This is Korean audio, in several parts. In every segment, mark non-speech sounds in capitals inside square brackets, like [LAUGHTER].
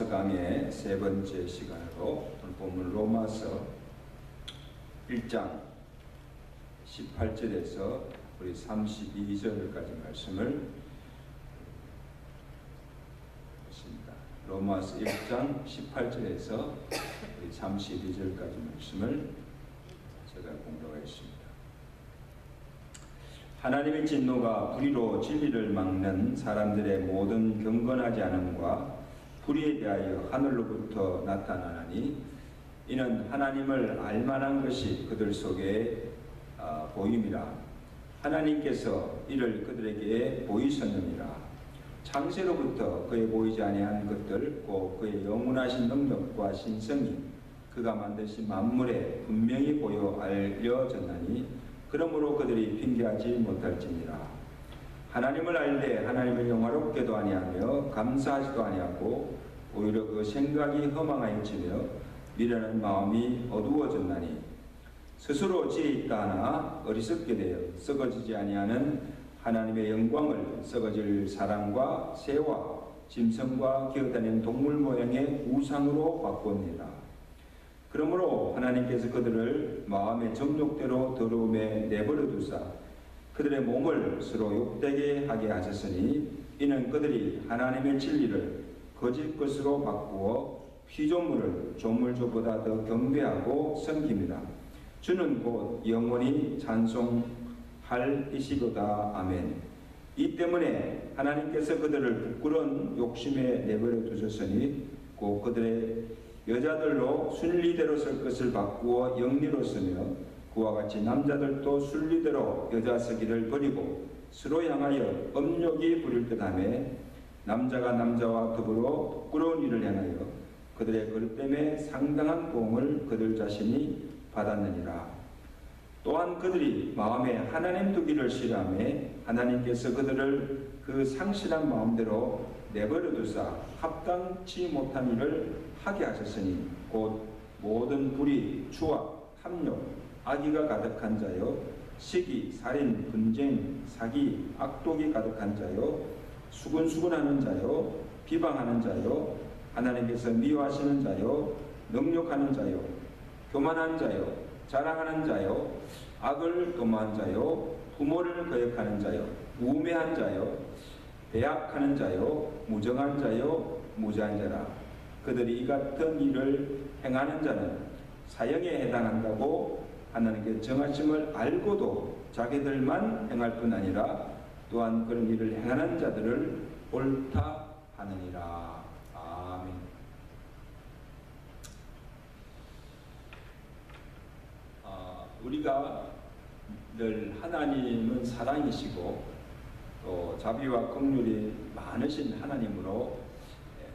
로마서 강의 세 번째 시간으로 본문 로마서 1장 18절에서 우리 32절까지 말씀을 보십니다. 로마서 1장 18절에서 우리 32절까지 말씀을 제가 공부하겠습니다. 하나님의 진노가 불의로 진리를 막는 사람들의 모든 경건하지 않음과 불의에 대하여 하늘로부터 나타나니 이는 하나님을 알만한 것이 그들 속에 아, 보임이라 하나님께서 이를 그들에게 보이셨느니라 창세로부터 그에 보이지 아니한 것들 곧 그의 영원하신 능력과 신성이 그가 만드신 만물에 분명히 보여 알려졌나니 그러므로 그들이 핑계하지 못할지니라. 하나님을 알되 하나님을 영화롭게도 아니하며 감사하지도 아니하고 오히려 그 생각이 허망하여지며 미련한 마음이 어두워졌나니 스스로 지혜 있다 하나 어리석게 되어 썩어지지 아니하는 하나님의 영광을 썩어질 사람과 새와 짐승과 기어다니는 동물 모양의 우상으로 바꾸니라. 그러므로 하나님께서 그들을 마음의 정욕대로 더러움에 내버려 두사 그들의 몸을 서로 욕되게 하게 하셨으니 이는 그들이 하나님의 진리를 거짓 것으로 바꾸어 피조물을 조물조보다 더 경배하고 섬깁니다. 주는 곧 영원히 찬송할 이시로다. 아멘. 이 때문에 하나님께서 그들을 부끄러운 욕심에 내버려 두셨으니 곧 그들의 여자들로 순리대로 설 것을 바꾸어 영리로 쓰며 그와 같이 남자들도 순리대로 여자 서기를 버리고 서로 향하여 업력이 부릴 듯하며 남자가 남자와 더불어 부끄러운 일을 행하여 그들의 그릇 때문에 상당한 보험을 그들 자신이 받았느니라. 또한 그들이 마음에 하나님 두기를 싫어하며 하나님께서 그들을 그 상실한 마음대로 내버려 두사 합당치 못한 일을 하게 하셨으니 곧 모든 불의, 추악, 탐욕, 악의가 가득한 자요. 시기, 살인, 분쟁, 사기, 악독이 가득한 자요. 수근수근하는 자요. 비방하는 자요. 하나님께서 미워하시는 자요. 능력하는 자요. 교만한 자요. 자랑하는 자요. 악을 도모한 자요. 부모를 거역하는 자요. 우매한 자요. 배약하는 자요. 무정한 자요. 무자한 자라. 그들이 이 같은 일을 행하는 자는 사형에 해당한다고 하나님께 정하심을 알고도 자기들만 행할 뿐 아니라 또한 그런 일을 행하는 자들을 옳다 하느니라. 아멘. 아, 우리가 늘 하나님은 사랑이시고 또 자비와 긍휼이 많으신 하나님으로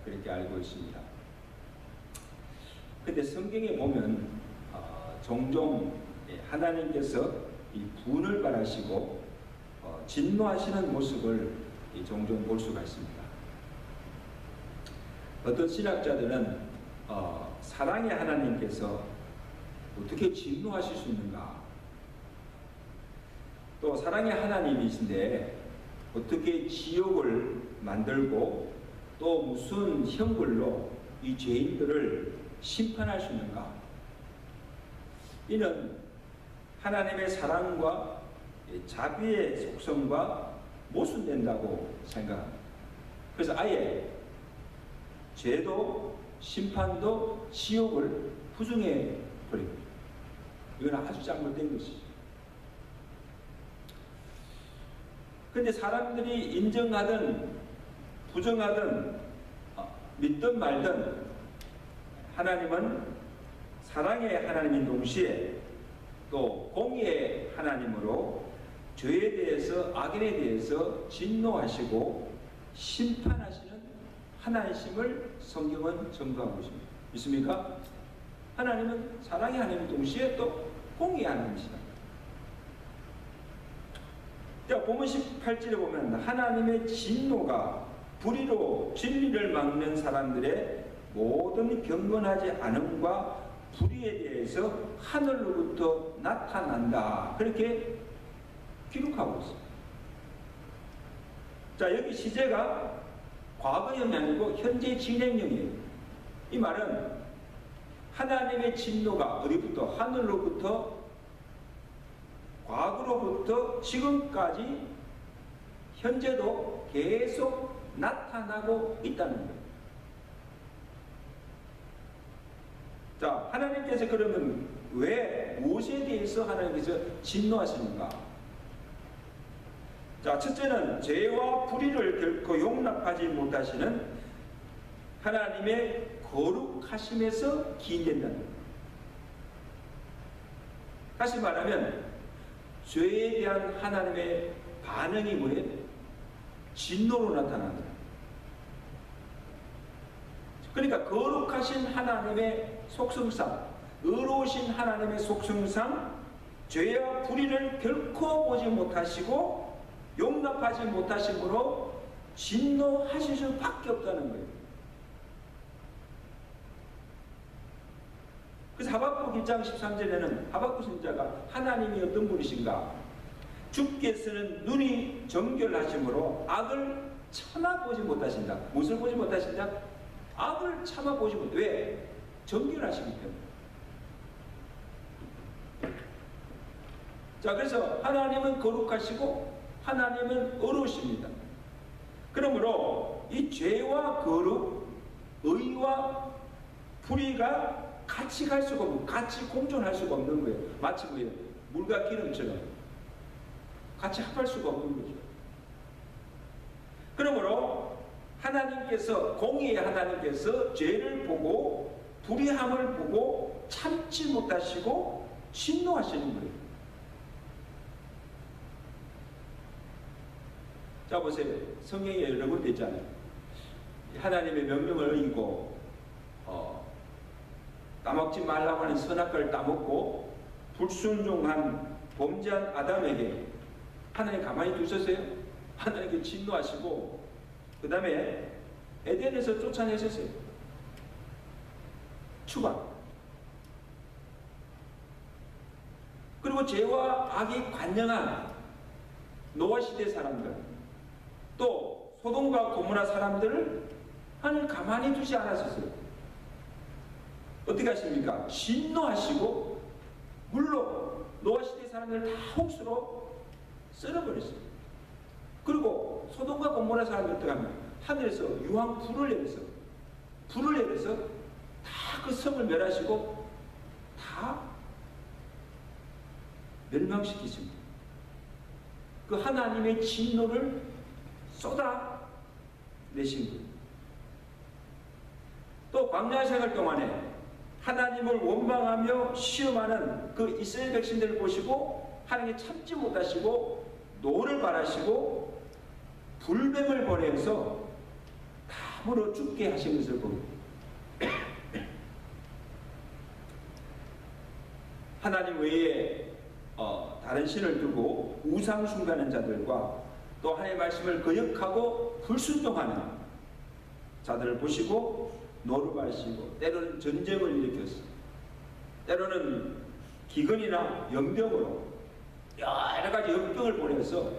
그렇게 알고 있습니다. 근데 성경에 보면 어, 종종 하나님께서 이 분을 바라시고 어, 진노하시는 모습을 종종 볼 수가 있습니다. 어떤 신학자들은 어, 사랑의 하나님께서 어떻게 진노하실 수 있는가? 또 사랑의 하나님이신데 어떻게 지옥을 만들고 또 무슨 형벌로 이 죄인들을 심판할 수 있는가? 이는 하나님의 사랑과 자비의 속성과 모순된다고 생각합니다. 그래서 아예 죄도 심판도 지옥을 부정해 버립니다. 이건 아주 잘못된 것이죠. 근데 사람들이 인정하든 부정하든 어, 믿든 말든 하나님은 사랑의 하나님인 동시에 또 공의의 하나님으로 죄에 대해서 악인에 대해서 진노하시고 심판하시는 하나님심을 성경은 증거하고 있습니다. 있습니까? 하나님은 사랑의 하나님 동시에 또 공의의 하나님이시다. 자, 보면 18절에 보면 하나님의 진노가 불의로 진리를 막는 사람들의 모든 경건하지 않음과 불의에 대해서 하늘로부터 나타난다. 그렇게 기록하고 있습니다. 자, 여기 시제가 과거형이 아니고 현재 진행형이에요. 이 말은 하나님의 진노가 어디부터 하늘로부터 과거로부터 지금까지 현재도 계속 나타나고 있다는 거예요. 자, 하나님께서 그러면 왜 무엇에 대해서 하나님께서 진노하십니까? 자, 첫째는 죄와 불의를 결코 용납하지 못하시는 하나님의 거룩하심에서 기인된다는 거예요. 다시 말하면 죄에 대한 하나님의 반응이 뭐예요? 진노로 나타난다. 그러니까 거룩하신 하나님의 속성상, 의로우신 하나님의 속성상 죄와 불의를 결코 보지 못하시고 용납하지 못하심으로 진노하실 수밖에 없다는 거예요. 그래서 하박국 1장 13절에는 하박국 선자가 하나님이 어떤 분이신가? 주께서는 눈이 정결하심으로 악을 참아보지 못하신다. 무엇을 보지 못하신다? 악을 참아보지 못. 왜? 정결하시기 때문에. 자, 그래서 하나님은 거룩하시고 하나님은 어려우십니다. 그러므로 이 죄와 거룩, 의와 불의가 같이 갈 수가 없고 같이 공존할 수가 없는 거예요. 마치 뭐예요? 물과 기름처럼 같이 합할 수가 없는 거죠. 그러므로 하나님께서 공의의 하나님께서 죄를 보고 불의함을 보고 참지 못하시고 진노하시는 거예요. 자 보세요. 성경에 여러 군데 있잖아요. 하나님의 명령을 어기고 어, 따먹지 말라고 하는 선악과를 따먹고 불순종한 범죄한 아담에게 하나님 가만히 두셨어요? 하나님께 진노하시고 그 다음에 에덴에서 쫓아내셨어요. 추방. 그리고 죄와 악이 관영한 노아 시대 사람들 또 소돔과 고모라 사람들을 하나님 가만히 두지 않았었어요. 어떻게 하십니까? 진노하시고 물로 노아 시대 사람들을 다 홍수로 쓸어버렸어요. 그리고 소돔과 고모라 사람들 하면 하늘에서 유황 불을 내려서 불을 내려서 다 그 성을 멸하시고 다 멸망시키십니다. 그 하나님의 진노를 쏟아 내신 거예요. 또 광야 생활 동안에 하나님을 원망하며 시험하는 그 이스라엘 백성들을 보시고 하나님 참지 못하시고 노를 발하시고 불뱀을 보내서 다 물어 죽게 하신 것을 봅니다. 하나님 외에 어, 다른 신을 두고 우상 숭배하는 자들과 또 하나님의 말씀을 거역하고 불순종하는 자들을 보시고 노르바시고 때로는 전쟁을 일으켰어. 때로는 기근이나 연병으로 여러 가지 역병을 보내서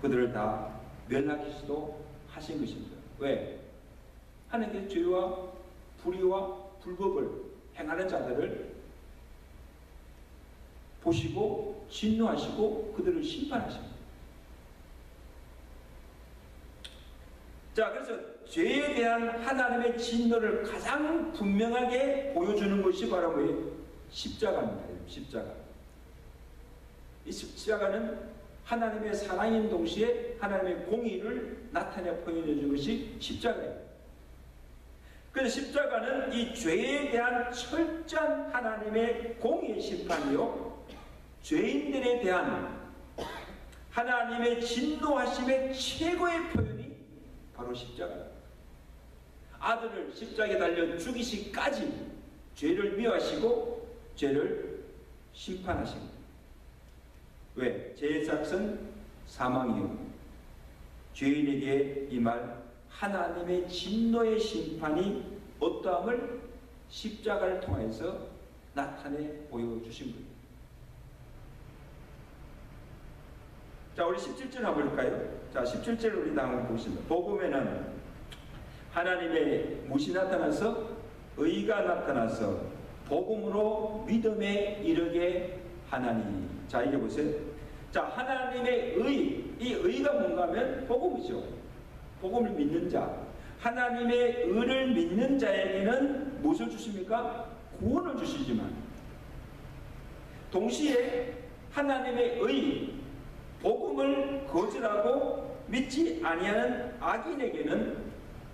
그들을 다 멸하기시도 하신 것입니다. 왜? 하나님께서 죄와 불의와 불법을 행하는 자들을 보시고 진노하시고 그들을 심판하십니다. 자, 그래서 죄에 대한 하나님의 진노를 가장 분명하게 보여주는 것이 바로 뭐예요? 십자가입니다. 십자가. 이 십자가는 하나님의 사랑인 동시에 하나님의 공의를 나타내 표현해 준 것이 십자가예요. 그래서 십자가는 이 죄에 대한 철저한 하나님의 공의 심판이요. 죄인들에 대한 하나님의 진노하심의 최고의 표현이 바로 십자가입니다. 아들을 십자가에 달려 죽이시까지 죄를 미워하시고 죄를 심판하십니다. 왜? 죄의 삭은 사망이요. 죄인에게 이말 하나님의 진노의 심판이 어떠함을 십자가를 통해서 나타내 보여주신 거예요. 자, 우리 17절 한번 볼까요? 자, 17절 우리 다 한번 보시면 복음에는 하나님의 무시 나타나서 의가 나타나서 복음으로 믿음에 이르게 하나니. 자, 이게 보세요. 자, 하나님의 의, 이 의가 뭔가 하면 복음이죠. 복음을 믿는 자. 하나님의 의를 믿는 자에게는 무엇을 주십니까? 구원을 주시지만 동시에 하나님의 의, 복음을 거절하고 믿지 아니하는 악인에게는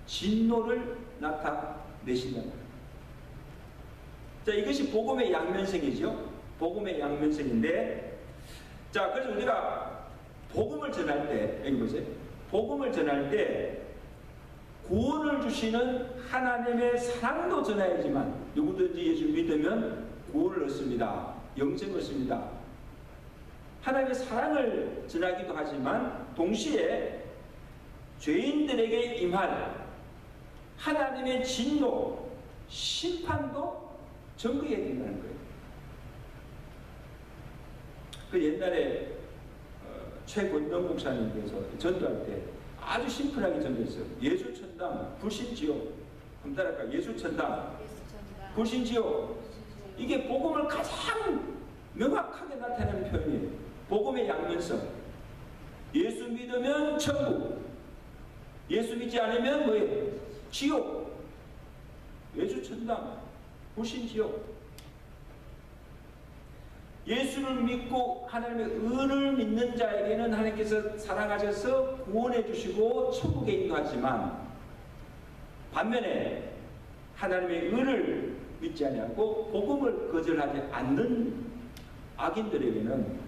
진노를 나타내신다. 자, 이것이 복음의 양면성이죠. 복음의 양면성인데, 자, 그래서 우리가 복음을 전할 때, 여기 보세요. 복음을 전할 때 구원을 주시는 하나님의 사랑도 전해야지만 누구든지 예수 믿으면 구원을 얻습니다. 영생을 얻습니다. 하나님의 사랑을 전하기도 하지만 동시에 죄인들에게 임할 하나님의 진노, 심판도 전거해야 된다는 거예요. 그 옛날에 어, 최권동 목사님께서 전도할 때 아주 심플하게 전도했어요. 예수 천당, 불신 지옥. 그럼 따라할까? 예수 천당, 불신 지옥. 이게 복음을 가장 명확하게 나타내는 표현이에요. 복음의 양면성. 예수 믿으면 천국. 예수 믿지 않으면 뭐예요? 지옥. 예수 천당, 불신 지옥. 예수를 믿고 하나님의 의를 믿는 자에게는 하나님께서 사랑하셔서 구원해 주시고 천국에 인도하지만 반면에 하나님의 의를 믿지 아니하고 복음을 거절하지 않는 악인들에게는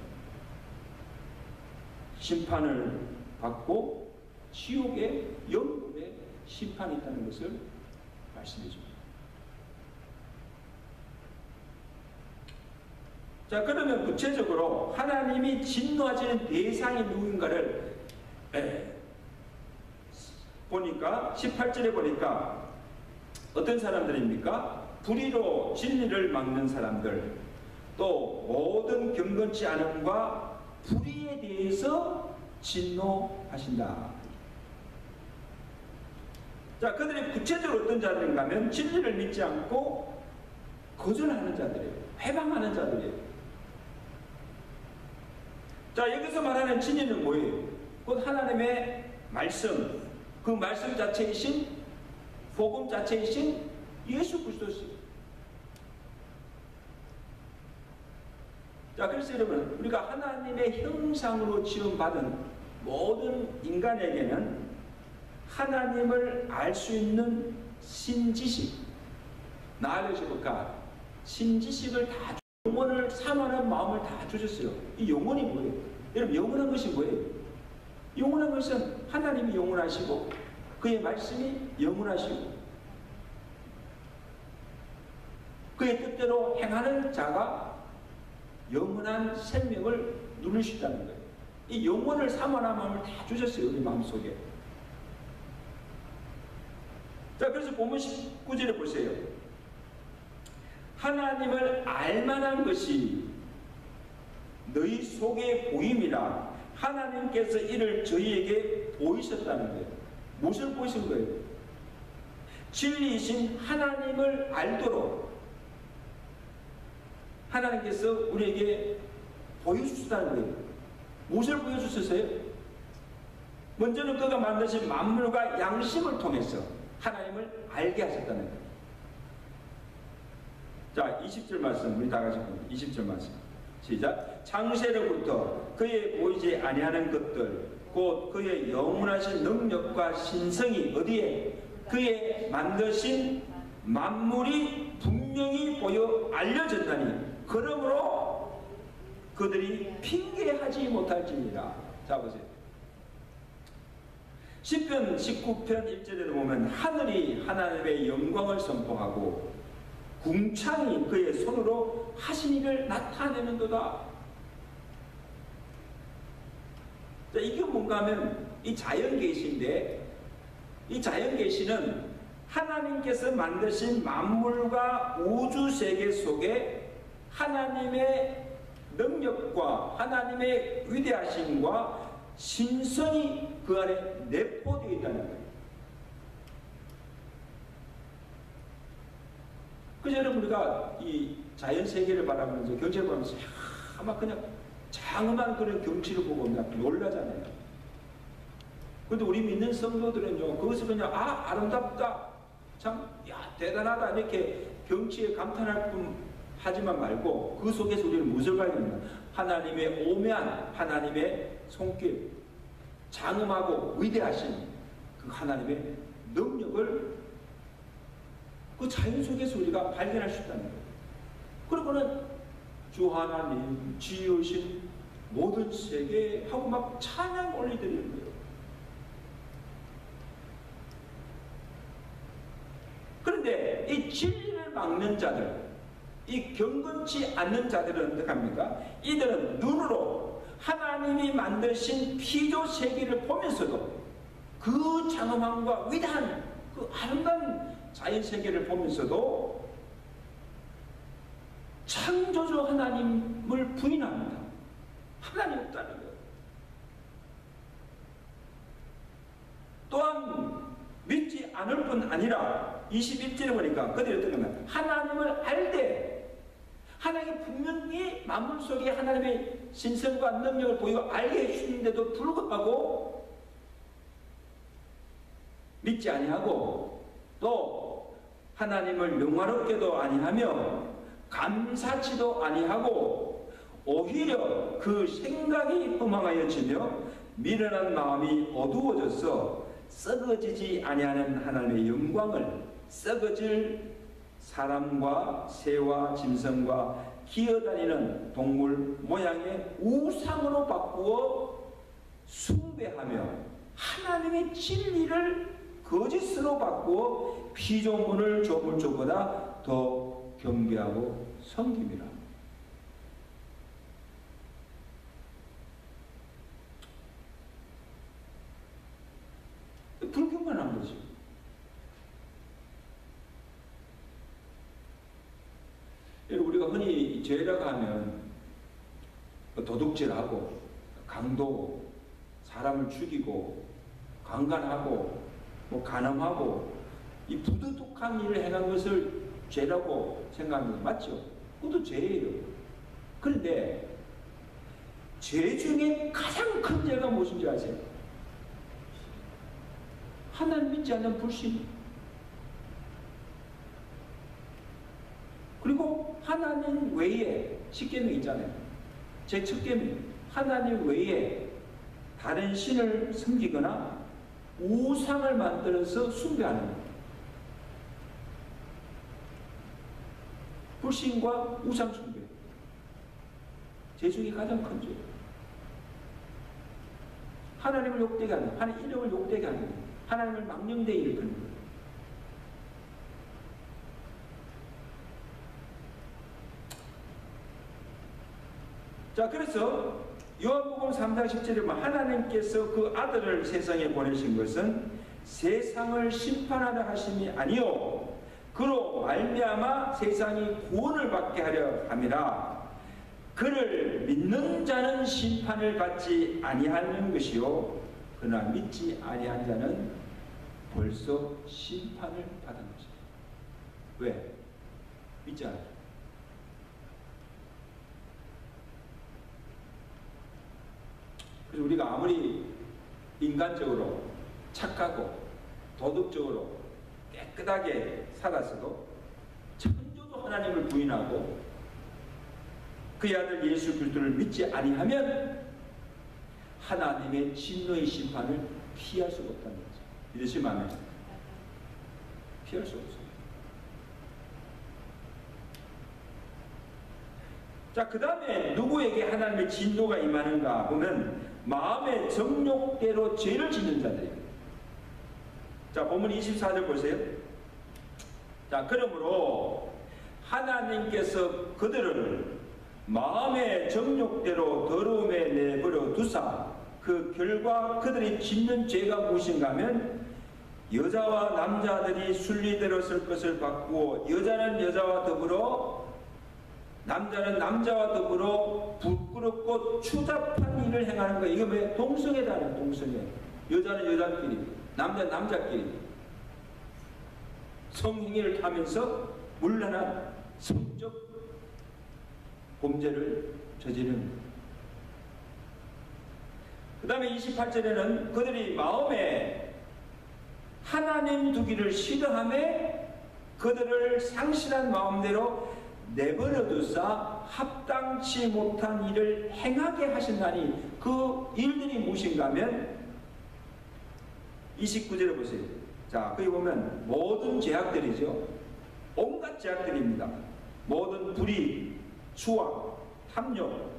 심판을 받고 지옥의 영혼의 심판이 있다는 것을 말씀해 줍니다. 자, 그러면 구체적으로 하나님이 진노하시는 대상이 누군가를 에, 보니까 18절에 보니까 어떤 사람들입니까? 불의로 진리를 막는 사람들 또 모든 경건치 않음과 불의에 대해서 진노하신다. 자, 그들이 구체적으로 어떤 자들인가 하면 진리를 믿지 않고 거절하는 자들이에요. 회방하는 자들이에요. 자, 여기서 말하는 진리는 뭐예요? 곧 하나님의 말씀, 그 말씀 자체이신 복음 자체이신 예수 그리스도시. 자, 그래서 여러분, 우리가 하나님의 형상으로 지원받은 모든 인간에게는 하나님을 알 수 있는 신지식, 나알려져 볼까? 신지식을 다 영혼을 사모하는 마음을 다 주셨어요. 이 영혼이 뭐예요? 여러분 영원한 것이 뭐예요? 영원한 것은 하나님이 영원하시고 그의 말씀이 영원하시고 그의 뜻대로 행하는 자가 영원한 생명을 누릴 수 있다는 거예요. 이 영혼을 사모하는 마음을 다 주셨어요. 우리 마음속에. 자, 그래서 본문 19절에 보세요. 하나님을 알만한 것이 너희 속에 보임이라 하나님께서 이를 저희에게 보이셨다는 거예요. 무엇을 보이신 거예요? 진리이신 하나님을 알도록 하나님께서 우리에게 보여주셨다는 거예요. 무엇을 보여주셨어요? 먼저는 그가 만드신 만물과 양심을 통해서 하나님을 알게 하셨다는 거예요. 자, 20절 말씀 우리 다 같이 봅니다. 20절 말씀. 시작. 창세로부터 그의 보이지 아니하는 것들 곧 그의 영원하신 능력과 신성이 어디에 그의 만드신 만물이 분명히 보여 알려졌다니 그러므로 그들이 핑계하지 못할지니라. 자 보세요. 10편 19편 1절에도 보면 하늘이 하나님의 영광을 선포하고 궁창이 그의 손으로 하신 일을 나타내는도다. 자, 이게 뭔가 하면 이 자연 계시인데 이 자연 계시는 하나님께서 만드신 만물과 우주 세계 속에 하나님의 능력과 하나님의 위대하심과 신성이 그 안에 내포되어 있다는 거예요. 그래서 여러분 우리가 이 자연 세계를 바라보면서 경치를 보면서 아마 그냥 장엄한 그런 경치를 보고 그냥 놀라잖아요. 근데 우리 믿는 성도들은요, 그것을 그냥 아 아름답다, 참 야 대단하다 이렇게 경치에 감탄할 뿐 하지만 말고 그 속에서 우리는 무엇을 발견합니까? 하나님의 오묘한 하나님의 손길, 장엄하고 위대하신 그 하나님의 능력을 그 자연 속에서 우리가 발견할 수 있다는 거예요. 그리고는 주 하나님 지으신 모든 세계 하고 막 찬양 올리드리는 거예요. 그런데 이 진리를 막는 자들, 이 경건치 않는 자들은 어떻게 합니까? 이들은 눈으로 하나님이 만드신 피조 세계를 보면서도 그 장엄함과 위대한 그 아름다운 자연 세계를 보면서도 창조주 하나님을 부인합니다. 하나님 없다는 거예요. 또한 믿지 않을 뿐 아니라 21절에 보니까 그들이 어떻게 하나님을 알되 하나님이 분명히 만물 속에 하나님의 신성과 능력을 보이고 알게 해주는데도 불구하고 믿지 아니하고 또 하나님을 영화롭게도 아니하며 감사치도 아니하고 오히려 그 생각이 허망하여지며 미련한 마음이 어두워져서 썩어지지 아니하는 하나님의 영광을 썩어질 사람과 새와 짐승과 기어다니는 동물 모양의 우상으로 바꾸어 숭배하며 하나님의 진리를 거짓으로 바꾸어 피조물을 조물조보다 더 경배하고 섬김이라. 불경건한 거지. 우리가 죄라고 하면 도둑질하고 강도, 사람을 죽이고 강간하고 뭐 간음하고 이 부도덕한 일을 행한 것을 죄라고 거 맞죠? 그것도 죄예요. 그런데 죄 중에 가장 큰 죄가 무엇인지 아세요? 하나님 믿지 않는 불신. 그리고 하나님 외에 십계명 있잖아요. 제 첫 계명 하나님 외에 다른 신을 섬기거나 우상을 만들어서 숭배하는 것. 불신과 우상 숭배. 제 중에 가장 큰 죄. 하나님을 욕되게 하는, 하나님 이름을 욕되게 하는, 하나님을 망령되게 일으키는 것. 자, 그래서 요한복음 3장 10절에 보면 하나님께서 그 아들을 세상에 보내신 것은 세상을 심판하려 하심이 아니요 그로 말미암아 세상이 구원을 받게 하려 함이라 그를 믿는 자는 심판을 받지 아니하는 것이요 그러나 믿지 아니한 자는 벌써 심판을 받은 것이다. 왜? 믿지 않아. 그래서 우리가 아무리 인간적으로 착하고 도덕적으로 깨끗하게 살았어도 천조도 하나님을 부인하고 그의 아들 예수 그리스도를 믿지 아니하면 하나님의 진노의 심판을 피할 수가 없다는 거죠. 믿으시면 아멘. 피할 수 없어요. 자, 그 다음에 누구에게 하나님의 진노가 임하는가 보면 마음의 정욕대로 죄를 짓는 자들이에요. 자, 본문 24절 보세요. 자, 그러므로 하나님께서 그들을 마음의 정욕대로 더러움에 내버려 두사 그 결과 그들이 짓는 죄가 무엇인가 하면 여자와 남자들이 순리대로 쓸 것을 바꾸어 여자는 여자와 더불어 남자는 남자와 더불어 부끄럽고 추잡한 일을 행하는 거예요. 이게 왜 동성애다는 동성애. 여자는 여자끼리, 남자는 남자끼리 성행위를 하면서 물란한 성적 범죄를 저지르는 그 다음에 28절에는 그들이 마음에 하나님 두기를 싫어함에 그들을 상실한 마음대로 내버려 두사 합당치 못한 일을 행하게 하신다니 그 일들이 무엇인가 하면 29절에 보세요. 자, 거기 보면 모든 죄악들이죠. 온갖 죄악들입니다. 모든 불의, 수와, 탐욕,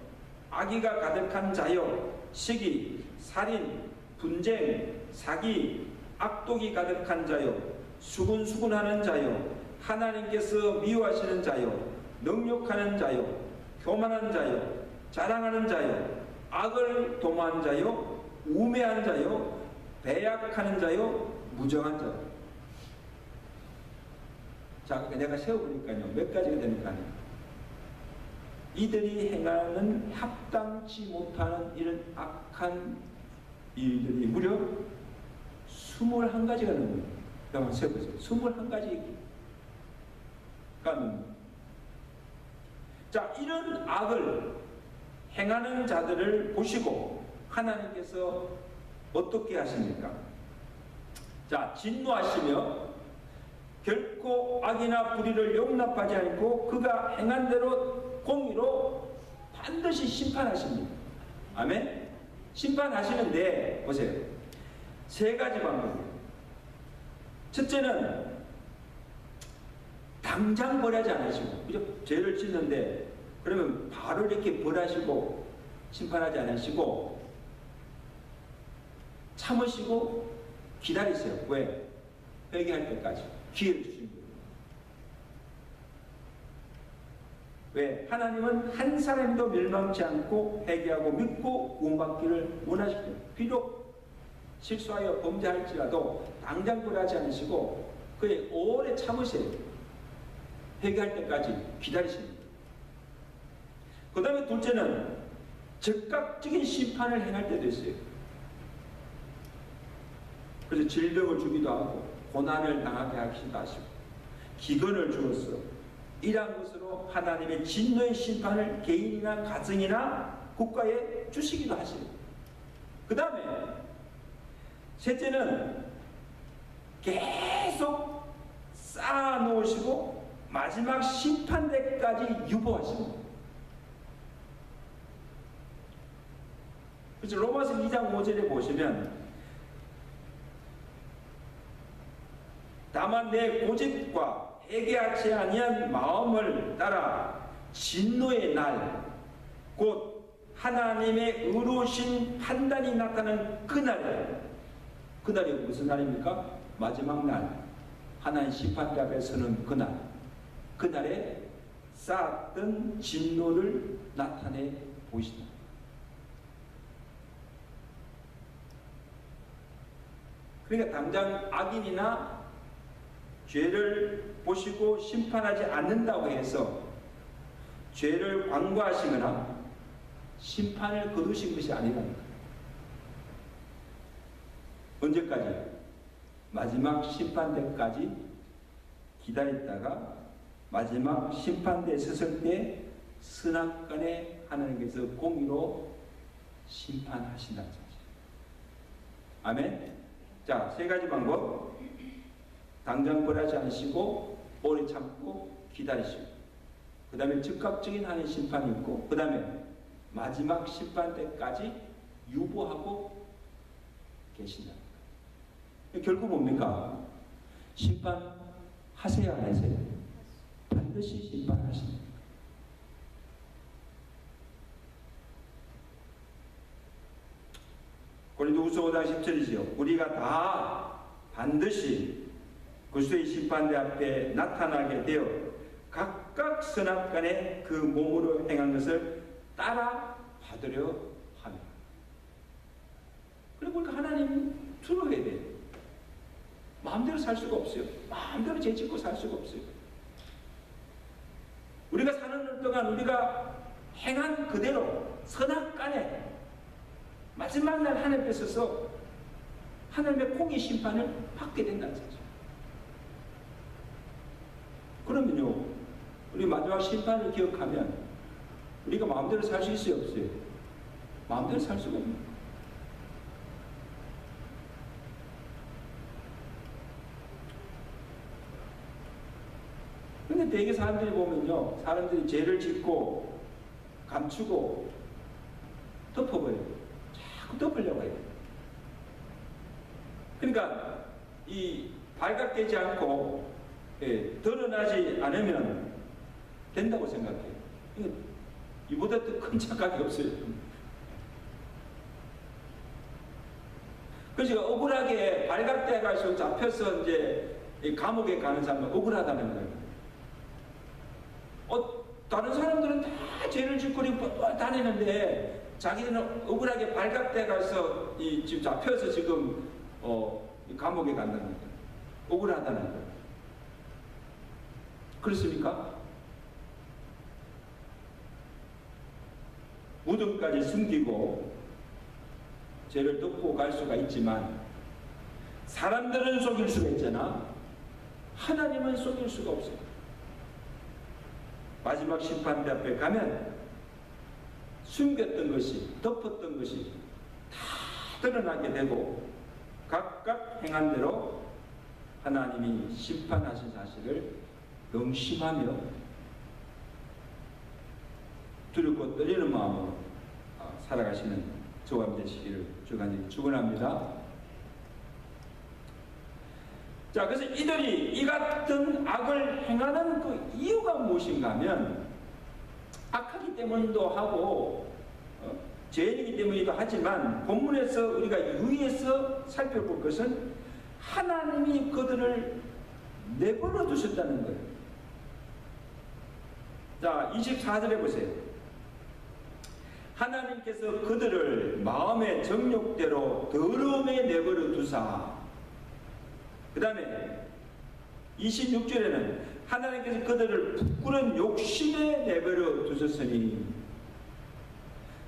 악의가 가득한 자여, 시기, 살인, 분쟁, 사기, 악독이 가득한 자여, 수군수군하는 자여, 하나님께서 미워하시는 자여, 능욕하는 자요, 교만한 자요, 자랑하는 자요, 악을 도모한 자요, 우매한 자요, 배약하는 자요, 무정한 자요. 자, 그러니까 내가 세워보니까요, 몇 가지가 되니까요. 이들이 행하는 합당치 못하는 이런 악한 일들이 무려 21가지가 넘어요. 한번 세보세요. 21가지가 넘어요. 자, 이런 악을 행하는 자들을 보시고 하나님께서 어떻게 하십니까? 자, 진노하시며 결코 악이나 불의를 용납하지 않고 그가 행한 대로 공의로 반드시 심판하십니다. 아멘? 심판하시는데 보세요. 세 가지 방법이에요. 첫째는 당장 벌하지 않으시고 그죠? 죄를 짓는데 그러면 바로 이렇게 벌하시고 심판하지 않으시고 참으시고 기다리세요. 왜? 회개할 때까지 기회를 주신 거예요. 왜? 하나님은 한 사람도 멸망치 않고 회개하고 믿고 구원받기를 원하시고 비록 실수하여 범죄할지라도 당장 벌하지 않으시고 그의 오래 참으세요. 회개할 때까지 기다리십니다. 그 다음에 둘째는 즉각적인 심판을 행할 때도 있어요. 그래서 질병을 주기도 하고 고난을 당하게 하기도 하시고 기근을 주었어. 이러한 것으로 하나님의 진노의 심판을 개인이나 가정이나 국가에 주시기도 하시고 그 다음에 셋째는 계속 쌓아놓으시고 마지막 심판대까지 유보하십니다. 그래서 로마서 2장 5절에 보시면 다만 내 고집과 회개하지 아니한 마음을 따라 진노의 날, 곧 하나님의 의로우신 판단이 나타나는 그날에 그날이 무슨 날입니까? 마지막 날 하나님 심판대 앞에 서는 그날 그날에 쌓았던 진노를 나타내 보이시다. 그러니까 당장 악인이나 죄를 보시고 심판하지 않는다고 해서 죄를 광고하시거나 심판을 거두신 것이 거예요. 언제까지? 마지막 심판대까지 기다렸다가 마지막 심판대 서설 때 선악간에 하나님께서 공의로 심판하신다는. 아멘. 자, 세 가지 방법. 당장 벌하지 않으시고 오래 참고 기다리시고 그 다음에 즉각적인 하나님 심판이 있고 그 다음에 마지막 심판 때까지 유보하고 계신다. 결국 뭡니까? 심판하세요 안 하세요? 반드시 심판하십니다. 고린도후서 5장 10절이지요. 우리가 다 반드시 그리스도의 심판대 앞에 나타나게 되어 각각 선악간에 그 몸으로 행한 것을 따라 받으려 그리고 우리가 하나님 들어야 돼요. 마음대로 살 수가 없어요. 마음대로 죄짓고 살 수가 없어요. 우리가 사는 동안 우리가 행한 그대로 선악 간에 마지막 날 하늘 앞에 서서 하나님의 공의 심판을 받게 된다는 거죠. 그러면요, 우리 마지막 심판을 기억하면 우리가 마음대로 살 수 있어요, 없어요? 마음대로 살 수가 없는 대개 사람들이 보면요, 사람들이 죄를 짓고 감추고 덮어버려요. 자꾸 덮으려고 해요. 그러니까 이 발각되지 않고 예, 드러나지 않으면 된다고 생각해요. 이보다 더 큰 착각이 없어요. 그래서 억울하게 발각돼가지고 잡혀서 이제 감옥에 가는 사람은 억울하다는 거예요. 어, 다른 사람들은 다 죄를 짓거리고 다니는데 자기는 억울하게 발각돼 가서 이 지금 잡혀서 지금 어, 감옥에 간다는 거예요. 억울하다는 거예요. 그렇습니까? 무덤까지 숨기고 죄를 덮고 갈 수가 있지만 사람들은 속일 수가 있잖아. 하나님은 속일 수가 없어요. 마지막 심판대 앞에 가면 숨겼던 것이 덮었던 것이 다 드러나게 되고 각각 행한 대로 하나님이 심판하신 사실을 명심하며 두렵고 떨리는 마음으로 어, 살아가시는 저와 되시기를 주간님 축원합니다. 자, 그래서 이들이 이 같은 악을 행하는 그 이유가 무엇인가 하면 악하기 때문도 하고 어, 죄인이기 때문이기도 하지만 본문에서 우리가 유의해서 살펴볼 것은 하나님이 그들을 내버려 두셨다는 거예요. 자, 24절에 보세요. 하나님께서 그들을 마음의 정욕대로 더러움에 내버려 두사 그 다음에 26절에는 하나님께서 그들을 부끄러운 욕심에 내버려 두셨으니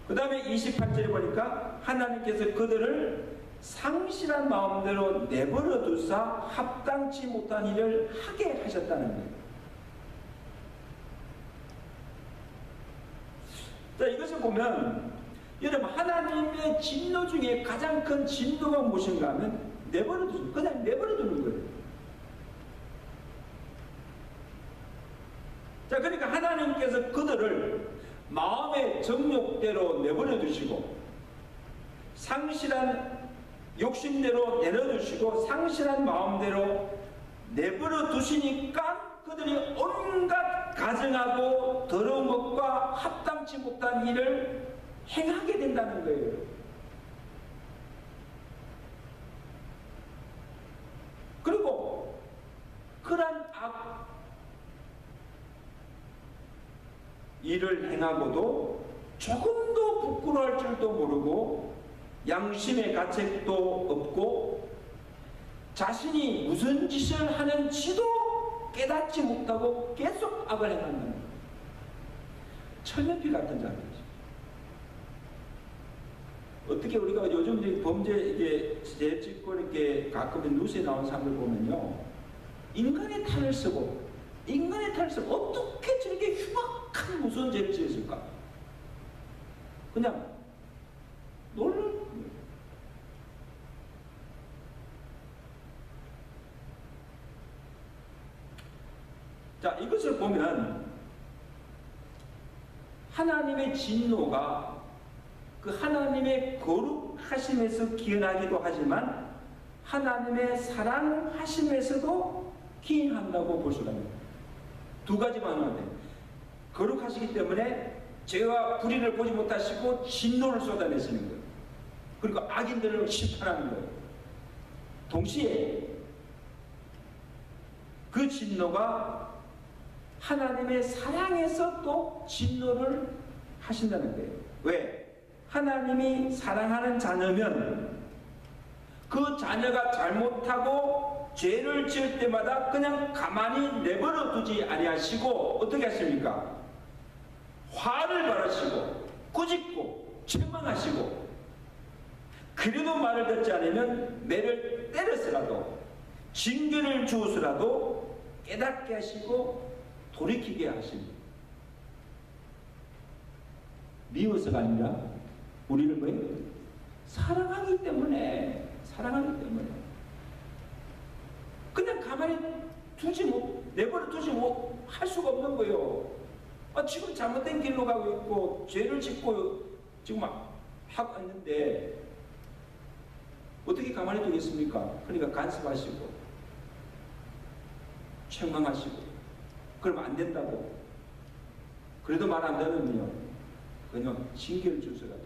그 다음에 28절에 보니까 하나님께서 그들을 상실한 마음대로 내버려 두사 합당치 못한 일을 하게 하셨다는 거예요. 자, 이것을 보면 여러분 하나님의 진노 중에 가장 큰 진노가 무엇인가 하면 내버려 두는 그냥 내버려 두는 거예요. 자, 그러니까 하나님께서 그들을 마음의 정욕대로 내버려 두시고 상실한 욕심대로 내려두시고 상실한 마음대로 내버려 두시니까 그들이 온갖 가증하고 더러운 것과 합당치 못한 일을 행하게 된다는 거예요. 그리고 그러한 악 일을 행하고도 조금도 부끄러워할 줄도 모르고 양심의 가책도 없고 자신이 무슨 짓을 하는지도 깨닫지 못하고 계속 악을 거예요. 철면피 같은 자들이죠. 어떻게 우리가 요즘 범죄 이게 재짓고 이렇게 가끔 뉴스에 나온 사람들 보면요. 인간의 탈을 쓰고 인간의 탈을 쓰고 어떻게 저렇게 흉악한 무서운 죄를 지었을까? 그냥 놀라 자, 이것을 보면 하나님의 진노가 그 하나님의 거룩하심에서 기원하기도 하지만 하나님의 사랑하심에서도 기인한다고 볼 수가 있습니다. 두 가지만 하면 돼요. 거룩하시기 때문에 죄와 불의를 보지 못하시고 진노를 쏟아내시는 거예요. 그리고 악인들을 심판하는 거예요. 동시에 그 진노가 하나님의 사랑에서 또 진노를 하신다는 거예요. 왜? 하나님이 사랑하는 자녀면 그 자녀가 잘못하고 죄를 지을 때마다 그냥 가만히 내버려 두지 아니하시고 어떻게 하십니까? 화를 발하시고 꾸짖고 책망하시고 그래도 말을 듣지 않으면 매를 때려서라도 징계를 주어서라도 깨닫게 하시고 돌이키게 하십니다. 미워서가 아니라 우리를 뭐예요? 사랑하기 때문에 사랑하기 때문에 그냥 가만히 두지 못 내버려 두지 못 할 수가 없는 거예요. 아, 지금 잘못된 길로 가고 있고 죄를 짓고 지금 막 하고 있는데 어떻게 가만히 두겠습니까? 그러니까 간섭하시고 책망하시고 그러면 안 된다고 그래도 말안 들으면요 그냥 징계를 주서라도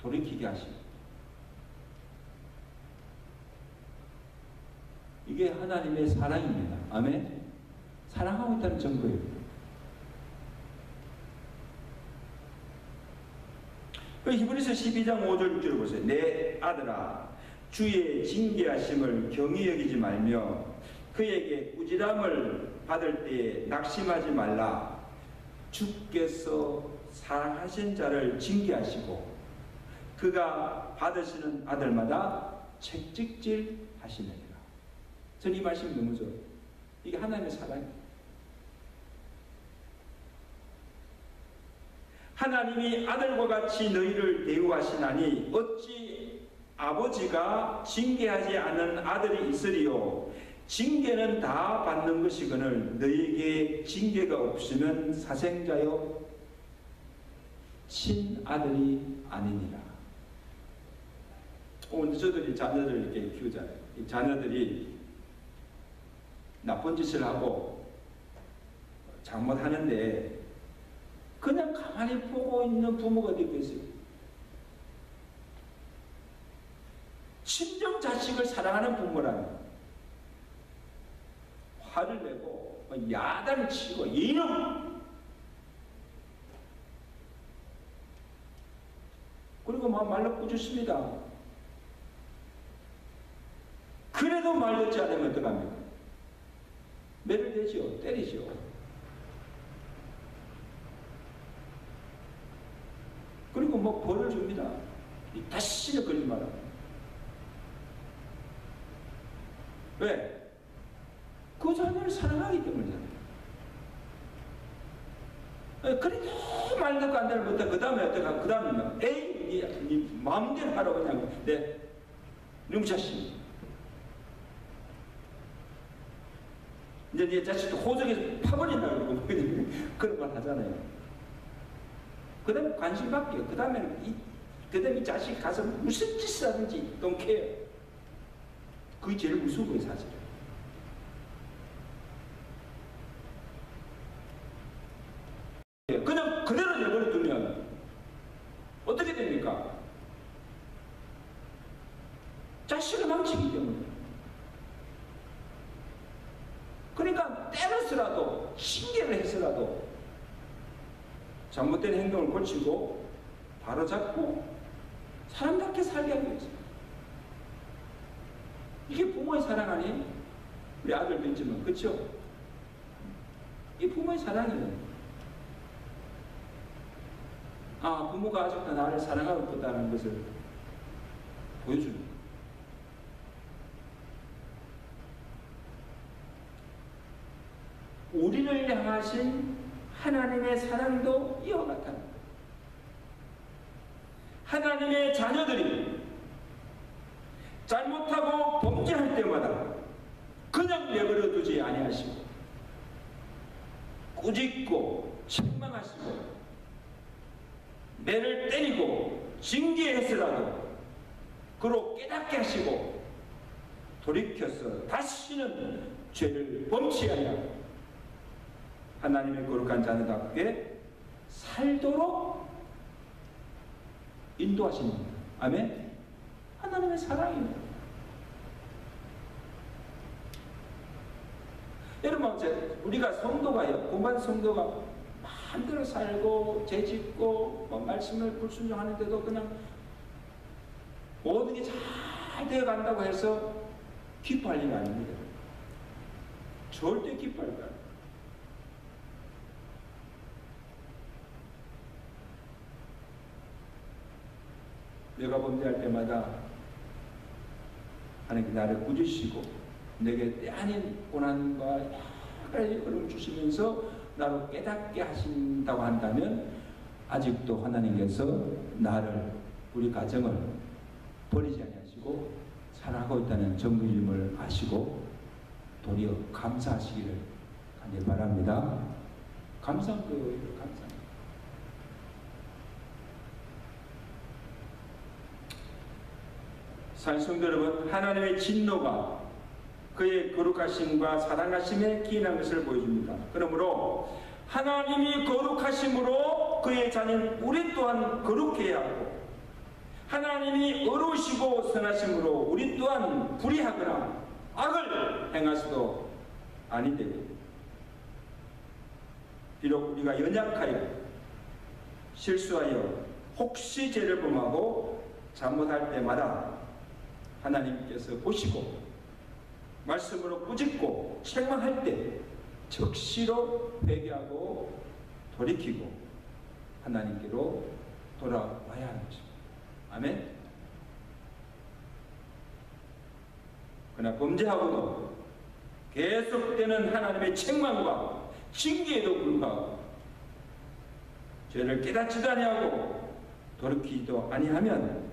돌이키게 하시고 이게 하나님의 사랑입니다. 아멘. 사랑하고 있다는 증거예요. 그 히브리서 12장 5절 6절 보세요. 내 아들아 주의 징계하심을 경히 여기지 말며 그에게 꾸지람을 받을 때에 낙심하지 말라. 주께서 사랑하신 자를 징계하시고 그가 받으시는 아들마다 책찍질 하시느니라. 저는 이 말씀이 너무 좋아요. 이게 하나님의 사랑이에요. 하나님이 아들과 같이 너희를 대우하시나니 어찌 아버지가 징계하지 않은 아들이 있으리요 징계는 다 받는 것이거늘 너희에게 징계가 없으면 사생자요 친아들이 아니니라 오늘 저들이 자녀들을 이렇게 키우잖아요 이 자녀들이 나쁜 짓을 하고 잘못하는데 그냥 가만히 보고 있는 부모가 되고 있어요. 친정 자식을 사랑하는 부모라면 화를 내고 뭐 야단을 치고 이놈 그리고 막 말로 꾸짖습니다. 그래도 말 듣지 않으면 어떡합니까? 매를 대지요. 때리지요. 그리고 뭐 벌을 줍니다. 다시는 그러지 마라. 왜? 그 자녀를 사랑하기 때문이잖아요. 그래도 말 듣고 안 되는 것도 그 다음에 어떡하 그 다음에는 에이, 니, 니 마음대로 하라고 그냥 내 능차심. 이제 네 자식도 호적에서 파버린다고 그러고 [LAUGHS] 그런 말 하잖아요. 그 다음에 관심 받게요. 그 다음에는 이, 그 다음에 이 자식 가서 무슨 짓을 하든지 don't. 그게 제일 무서운 거예요, 사실. 그냥 그대로 내버려 두면 어떻게 됩니까? 자식을 망치기 때문에. 그러니까 때려서라도 신계를 해서라도 잘못된 행동을 고치고 바로 잡고 사람답게 살게 하기 위해서 이게 부모의 사랑 아니에요? 우리 아들도 있지만 그렇죠? 이 부모의 사랑이에요 아 부모가 아직도 나를 사랑하고 있다는 것을 보여주는 우리를 향하신 하나님의 사랑도 이와 같다. 하나님의 자녀들이 잘못하고 범죄할 때마다 그냥 내버려 두지 아니하시고 꾸짖고 책망하시고 매를 때리고 징계해서라도 그로 깨닫게 하시고 돌이켜서 다시는 죄를 범치 아니하고 하나님의 거룩한 자녀답게 살도록 인도하십니다. 아멘? 하나님의 사랑입니다. 여러분, 우리가 성도가요, 공간 성도가 마음대로 살고, 죄 짓고, 뭐 말씀을 불순종하는데도 그냥 모든 게잘돼 간다고 해서 기뻐할 일이 아닙니다. 절대 기뻐할 일 아닙니다. 내가 범죄할 때마다 하나님 나를 꾸짖으시고 내게 때 아닌 고난과 여러 가지 어려움을 주시면서 나를 깨닫게 하신다고 한다면 아직도 하나님께서 나를 우리 가정을 버리지 아니하시고 사랑하고 있다는 정부임을 아시고 도리어 감사하시기를 간절히 바랍니다. 감사한 거예요. 감사. 산성도 여러분 하나님의 진노가 그의 거룩하심과 사랑하심에 기인한 것을 보여줍니다. 그러므로 하나님이 거룩하심으로 그의 자녀 우리 또한 거룩해야 하고 하나님이 어루시고 선하심으로 우리 또한 불의하거나 악을 아니 되고 비록 우리가 연약하여 실수하여 혹시 죄를 범하고 잘못할 때마다 하나님께서 보시고 말씀으로 꾸짖고 책망할 때 적시로 회개하고 돌이키고 하나님께로 돌아와야 하는 것입니다. 아멘. 그러나 범죄하고도 계속되는 하나님의 책망과 징계에도 불구하고 죄를 깨닫지도 아니하고 돌이키지도 아니하면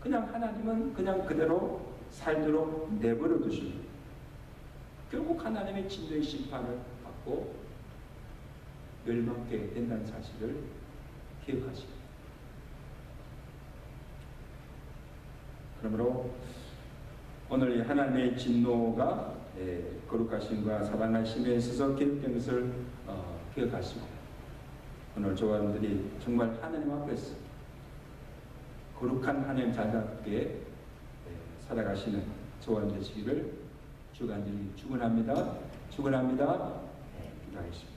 그냥 하나님은 그냥 그대로 살도록 내버려 두십니다. 결국 하나님의 진노의 심판을 받고 멸망하게 된다는 사실을 기억하십니다. 그러므로 오늘 이 하나님의 진노가 예, 거룩하심과 사랑하심에 있어서 기록된 것을 어, 기억하시고 오늘 저와들이 정말 하나님 앞에서 거룩한 하나님 자답게 예, 살아가시는 저와 되시기를 주간절히 축원합니다. 축원합니다. 네, 기도하겠습니다.